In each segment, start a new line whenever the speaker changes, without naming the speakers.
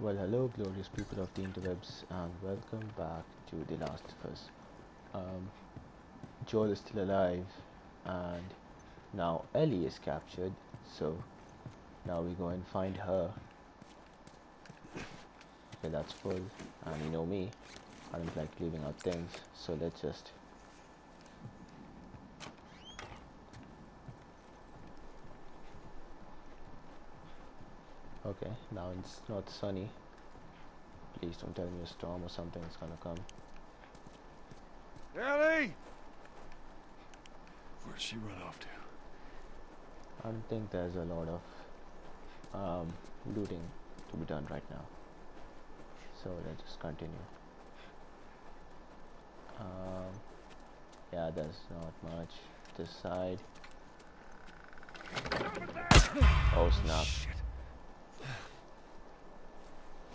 Well, hello, glorious people of the interwebs, and welcome back to The Last of Us. Um, Joel is still alive, and now Ellie is captured, so now we go and find her. Okay, that's full, and you know me, I don't like leaving out things, so let's just. Okay, now it's not sunny. Please don't tell me a storm or something is gonna come.
Ellie! Where'd she run off to?
I don't think there's a lot of um, looting to be done right now. So let's just continue. Um, yeah, there's not much. This side. Oh snap!
Shit.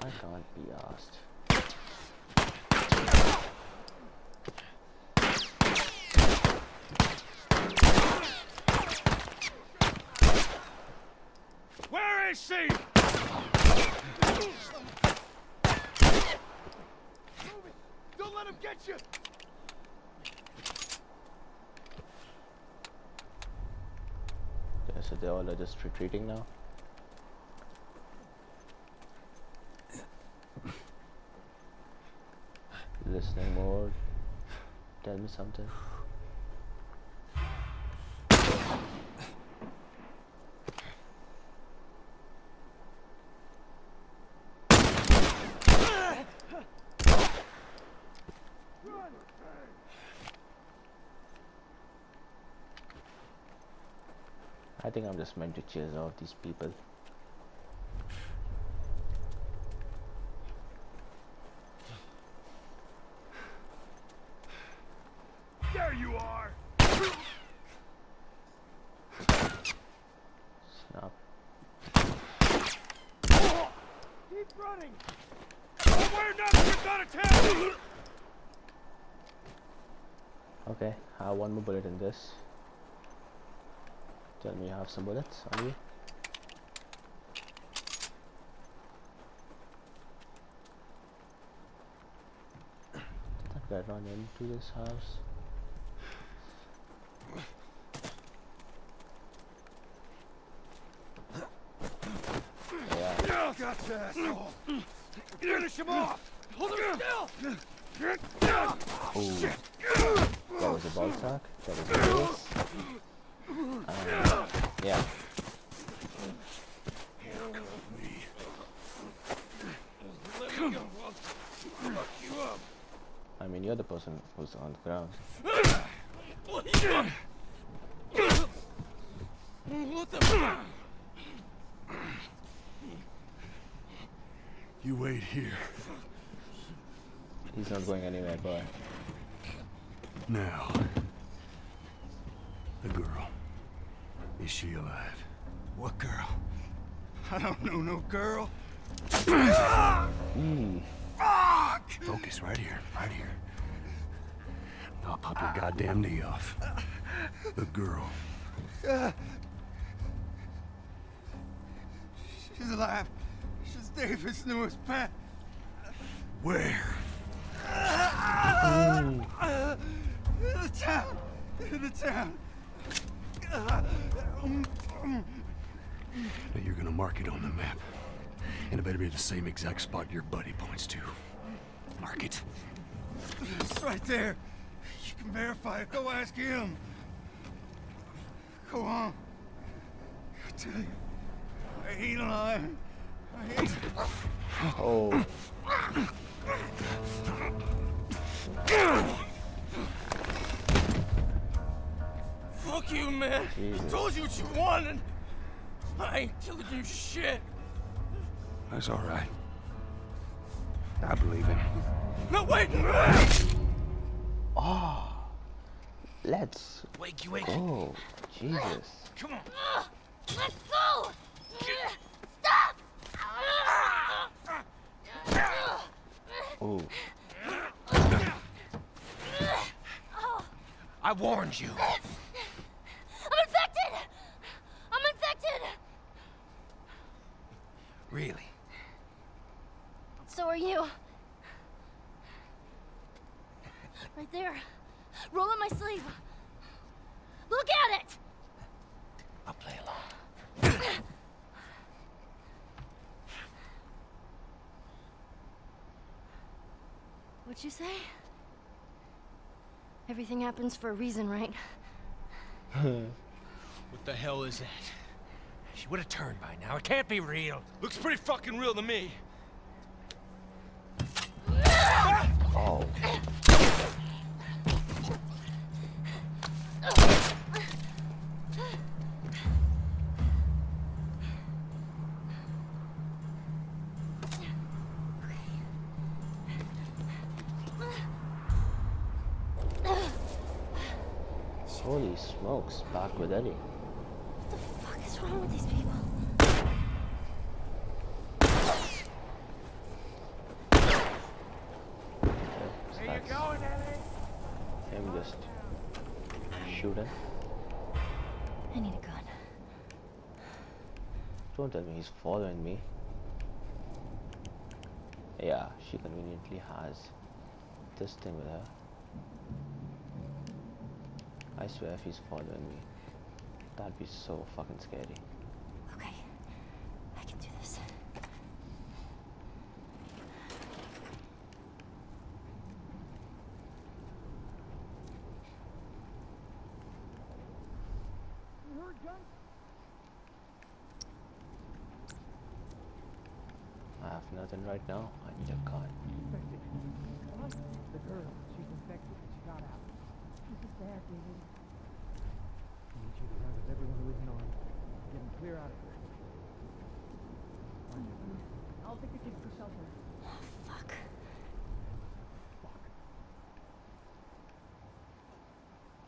I can't be asked.
Where is she? Don't let him get you!
Okay, so they all are just retreating now. Listening mode. Tell me something. I think I'm just meant to chase off these people.
There you are!
Snap.
Keep running! Oh, we're not gonna town!
Okay, I have one more bullet in this. Tell me you have some bullets on you. That guy run into this house? Yeah,
Gotcha! Finish him off! Hold him still!
oh, that was a ball sack. That was a base. Uh, yeah,
Let me go. I'll fuck you up.
I mean you're the person who's on the ground.
What the?
You wait here.
He's not going anywhere, boy.
Now. The girl. Is she alive?
What girl? I don't know no girl.
Mm.
Fuck!
Focus right here, right here. I'll pop your goddamn knee off. The girl.
She's alive. She's David's newest pet.
Where?
The town. The town.
Now you're gonna mark it on the map. And it better be the same exact spot your buddy points to. Mark it.
It's right there. You can verify it. Go ask him. Go on. I tell you, I ain't lying. I ain't.
Oh,
Fuck you, man.
Jesus.
I told you what you wanted. I ain't telling you shit.
That's all right. I believe him.
No, wait.
oh, let's
Wakey, wakey.
go. Jesus.
Come on.
Let's go! Stop!
Oh,
I warned you.
I'm infected! I'm infected!
Really?
so are you. Right there. Roll up my sleeve. Look at it!
I'll play along.
What'd you say? Everything happens for a reason, right?
What the hell is that? She would have turned by now. It can't be real. Looks pretty fucking real to me.
Oh. smokes, back with Eddie.
What the fuck is wrong with these people?
Where you going, Ellie? Him just shooting.
I need a gun.
Don't tell me he's following me. Yeah, she conveniently has this thing with her. I swear if he's following me, that'd be so fucking scary.
Okay. I can do this.
I have nothing right now. I need a gun.
The girl, she's infected and she got out. She's just bad, David. I need you to run with everyone who isn't armed. Get them clear out of here. Find your gun. I'll take the kids to shelter.
Fuck.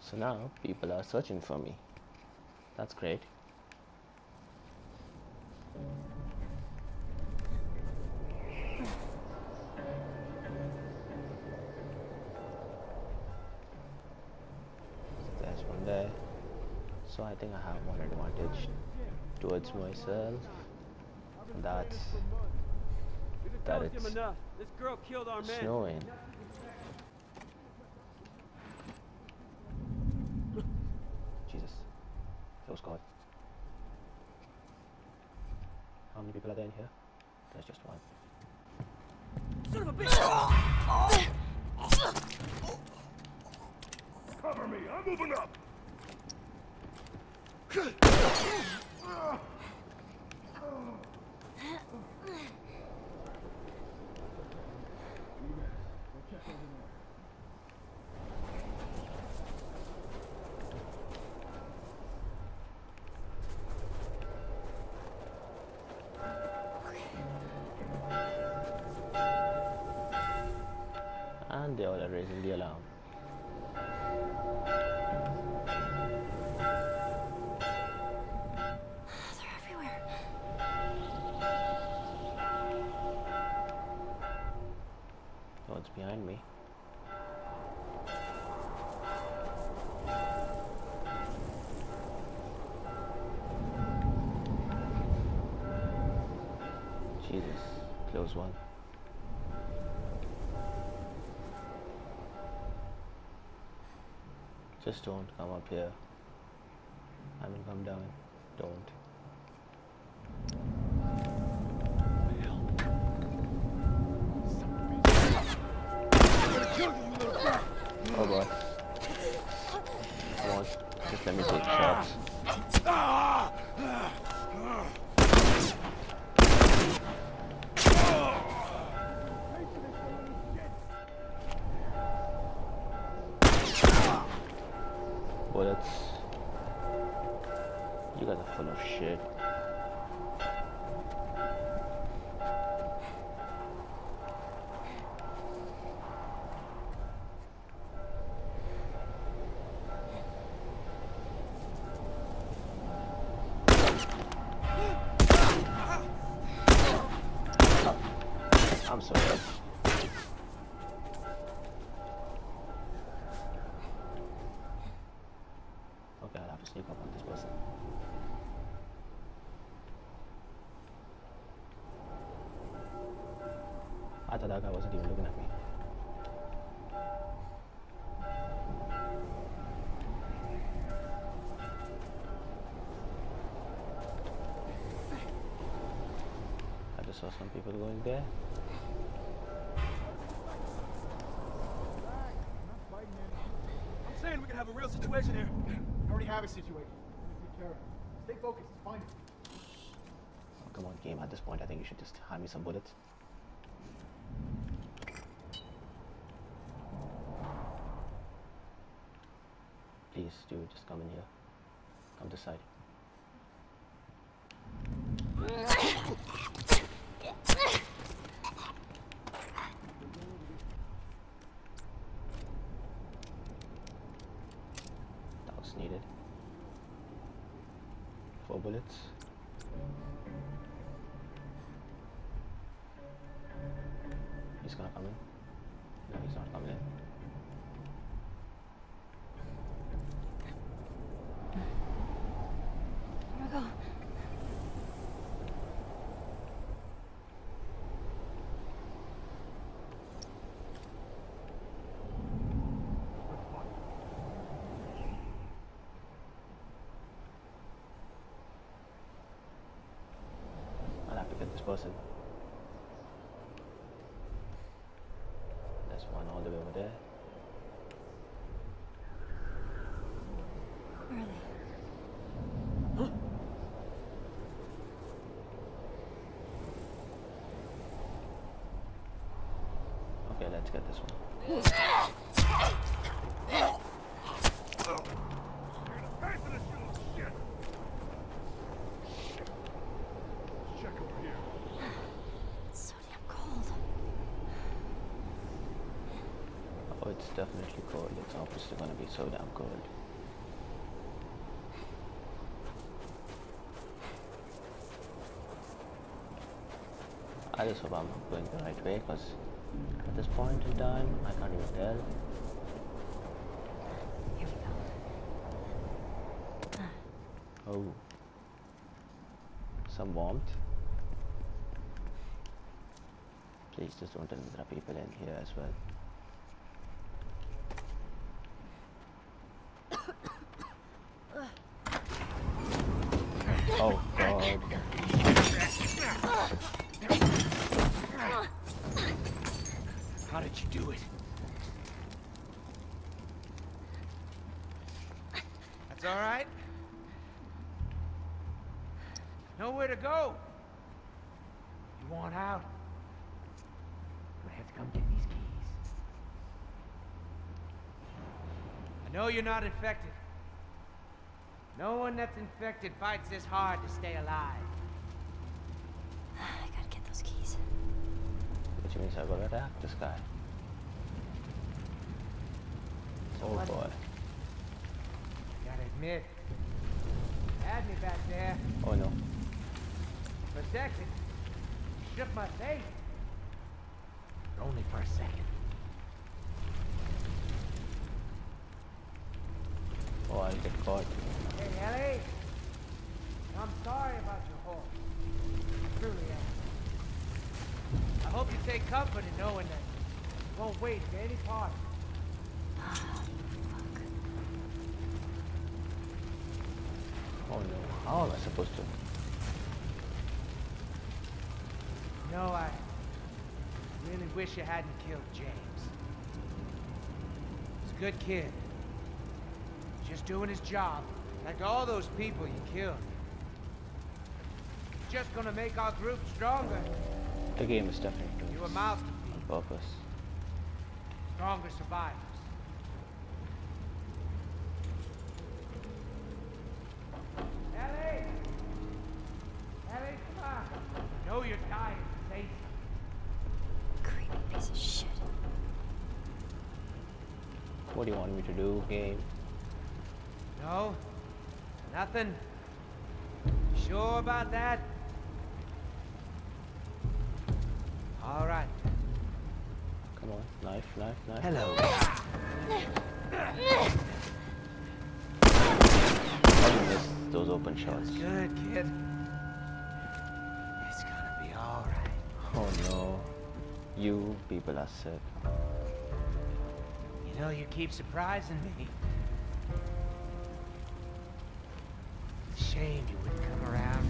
So now people are searching for me. That's great. There's one there. So I think I have one advantage towards myself. That's that it's
This girl killed our man.
snowing. Jesus. Close call. How many people are there in here? There's just one.
Son of a bitch!
Cover me. I'm moving up.
And close one. Just don't come up here. I mean, come down. Don't. I thought that guy wasn't even looking at me. I just saw some people going there.
I'm saying we could have a real situation here. I already have a situation. Take care of it. Stay focused. It's fine.
Oh, come on, game. At this point, I think you should just hand me some bullets. Dude, just come in here. Come this side. That was needed. Four bullets. Get this person. There's one all the way over there. Okay, let's get this one.
Check over here.
It's so damn cold.
Oh, it's definitely cold. It's obviously gonna be so damn cold. I just hope I'm going the right way because at this point in time, I can't even tell.
Here we go.
Oh. Some warmth. Please just don't tell me there are people in here as well. Oh god.
How did you do it? That's all right. Nowhere to go. You want out? Gonna have to come get these keys. I know you're not infected. No one that's infected fights this hard to stay alive.
I gotta get those keys.
Which means I gotta attack this guy. Oh
what?
boy.
Gotta admit, had me back there.
Oh no.
For a second, shook my faith. But only for a second.
Get caught.
Hey, Ellie. I'm sorry about your horse. Truly am. I hope you take comfort in knowing that you won't waste any part.
Oh no. How am I supposed to?
You know, I really wish you hadn't killed James. He's a good kid. Just doing his job, like all those people you killed. He's just gonna make our group stronger.
The game is definitely doing
You a
this
mouth to
on
feed.
purpose.
Stronger survivors. Ellie! Ellie, come on. I know you're dying to say something.
Creepy piece of shit.
What do you want me to do, game?
No? Nothing? Sure about that? All right.
Come on, knife, knife, knife.
Hello.
How do you miss those open shots?
Good, kid. It's gonna be all right.
Oh no. You people are sick.
You know, you keep surprising me. Shame you wouldn't come around.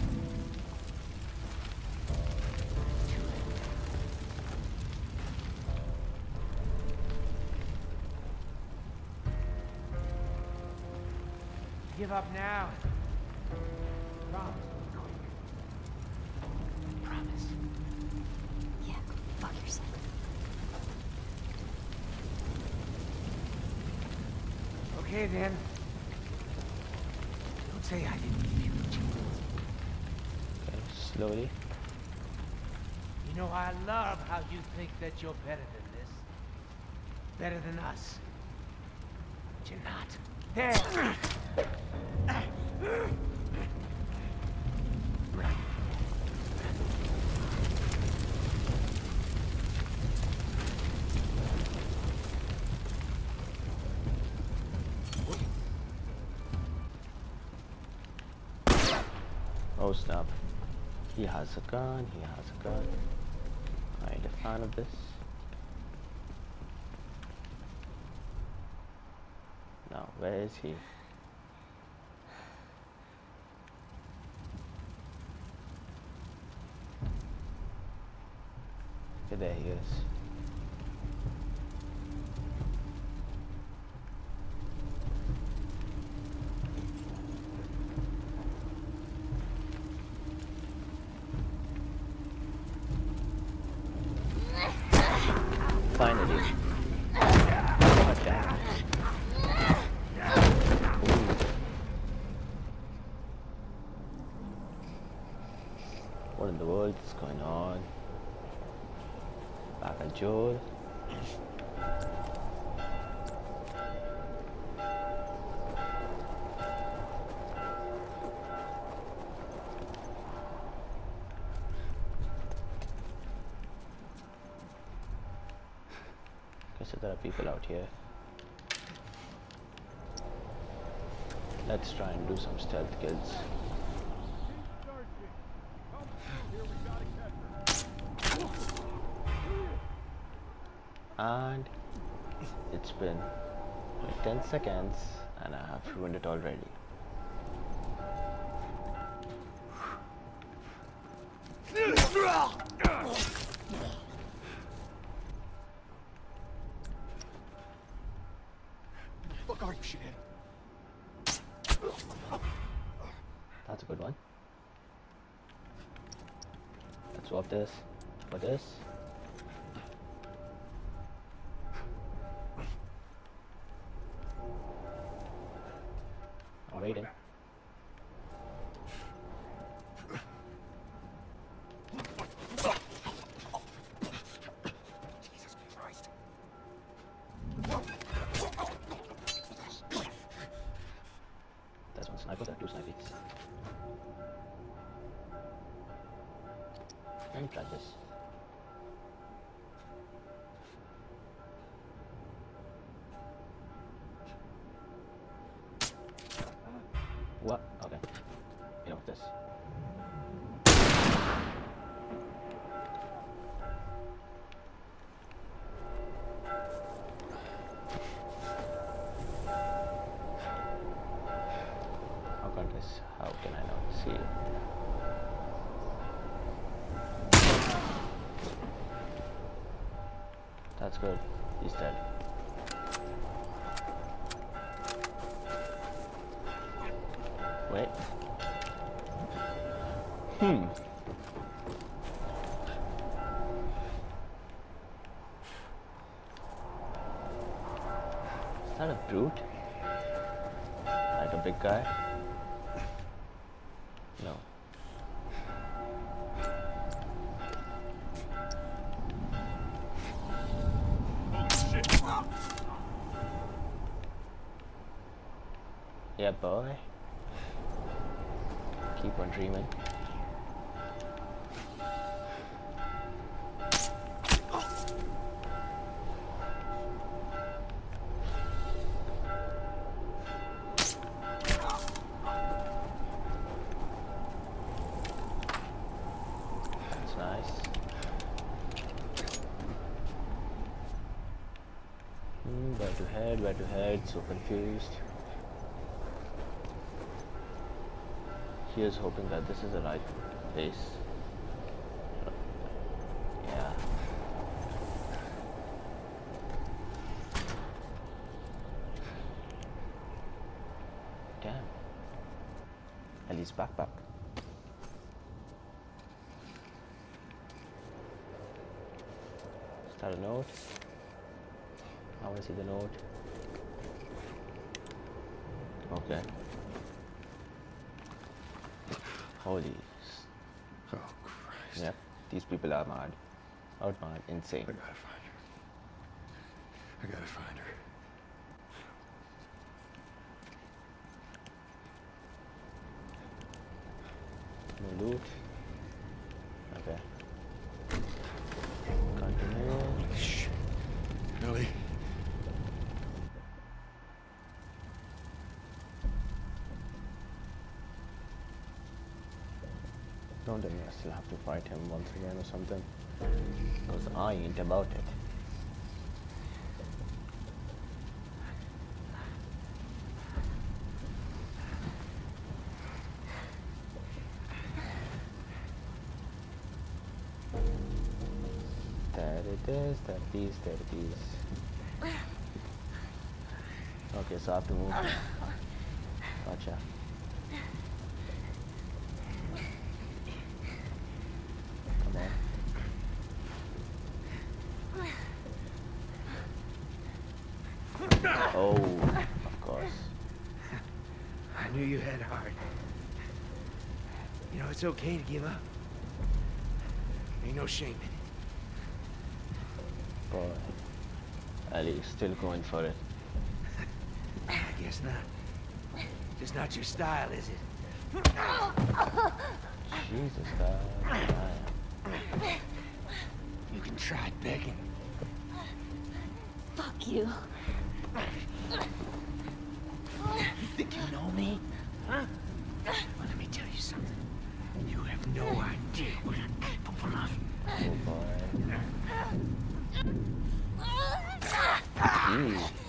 Give up now. Promise. Promise.
Yeah, go fuck yourself.
Okay then. Don't say I didn't give you a chance.
Okay, slowly.
You know, I love how you think that you're better than this. Better than us. But you're not. There!
Oh snap. He has a gun, he has a gun. I ain't a fan of this. Now, where is he? Okay, there he is. Finally. God damn. Ooh. What in the world is going on? Back at Joel. So there are people out here. Let's try and do some stealth kills. And it's been like 10 seconds and I have ruined it already.
Fuck are you, shithead?
That's a good one. Let's swap this for this. Let me that a brute? Like a big guy? No. Yeah, boy. Keep on dreaming. Nice. Hmm, where to head, where to head, so confused. Here's hoping that this is the right place. Out mad. Insane.
I gotta find her. I gotta find her.
No loot. Okay. Continue.
Shh. Ellie.
Don't me I still have to fight him once again or something. I ain't about it. There it is, there it is, there it is. Okay, so I have to move. Gotcha. Come on. Oh, of course.
I knew you had heart. You know, it's okay to give up. Ain't no shame in it.
Boy. Ellie's still going for it.
I guess not. Just not your style, is it?
Jesus, God.
You can try begging.
Fuck you.
You think you know me? Huh? Well, let me tell you something. Have no idea what I'm capable of.
Oh hmm. boy. Jeez.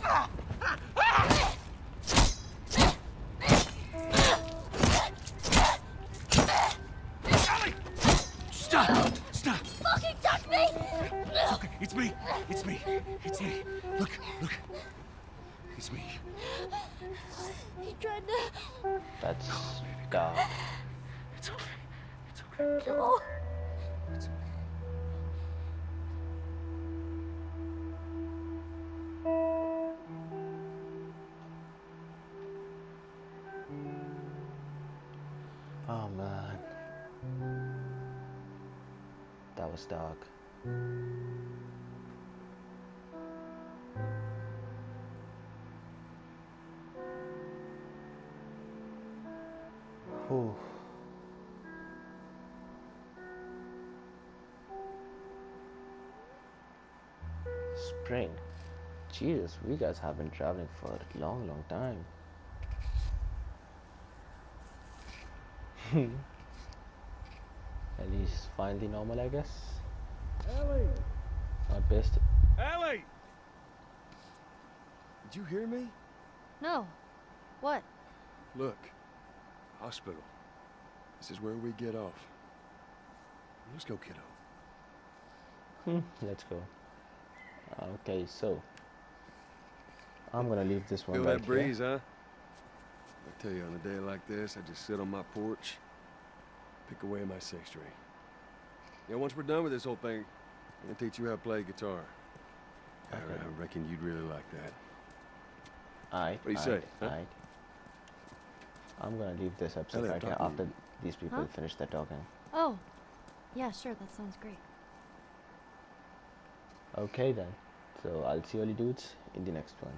Was dark. Whew. Spring. Jesus, we guys have been traveling for a long, long time. Hmm. At least finally normal, I guess.
Ellie!
Not best.
Ellie! Did you hear me?
No. What?
Look. Hospital. This is where we get off. Let's go, kiddo.
Hmm, Let's go. Okay, so I'm gonna leave this one
Feel
right
that breeze, huh? I tell you, on a day like this, I just sit on my porch, pick away my six string. Yeah, once we're done with this whole thing, I'm gonna teach you how to play guitar. I,
Okay.
I reckon you'd really like that.
here. Alright.
What do you
alright,
say, huh?
alright. I'm gonna leave this episode right here after these people
Huh?
finish their talking.
Oh. Yeah, sure. That sounds great.
Okay then. So I'll see all you dudes in the next one.